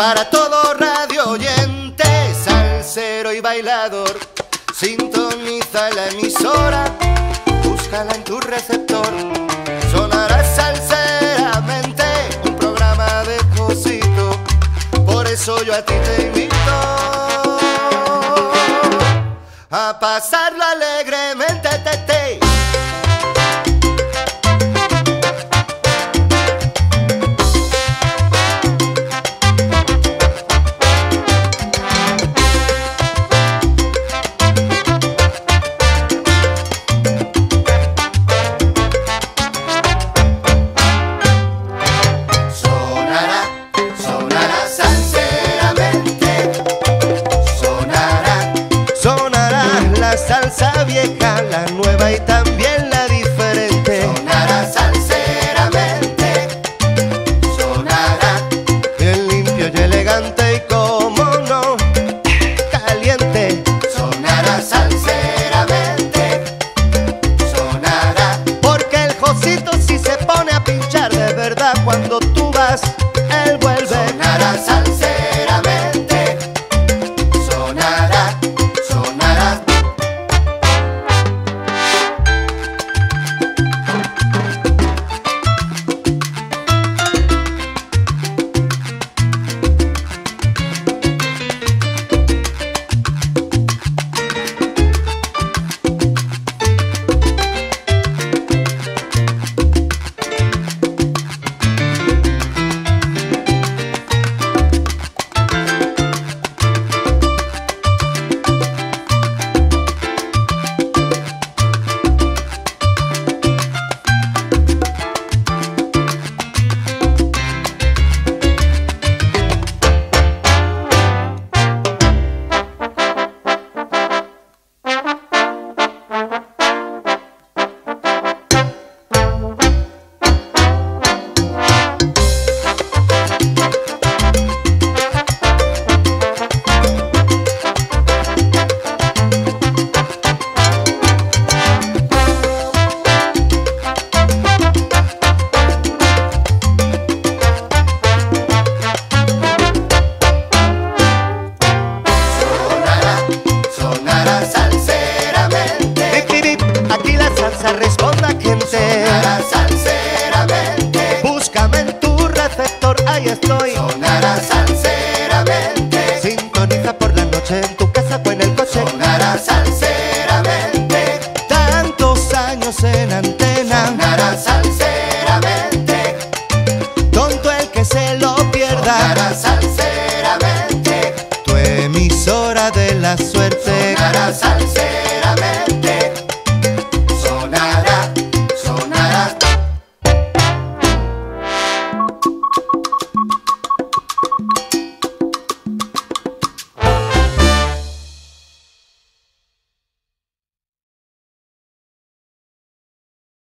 para todo radio oyente, salsero y bailador. Sintoniza la emisora, búscala en tu receptor. Sonará salseramente un programa de cosito, por eso yo a ti te invito a pasarlo alegremente. Salsa vieja, la nueva y también estoy. Sonará salseramente. Sintoniza por la noche en tu casa o en el coche. Sonará salseramente. Tantos años en antena. Sonará salseramente. Tonto el que se lo pierda. Sonará salseramente. Tu emisora de la suerte. Sonará salseramente.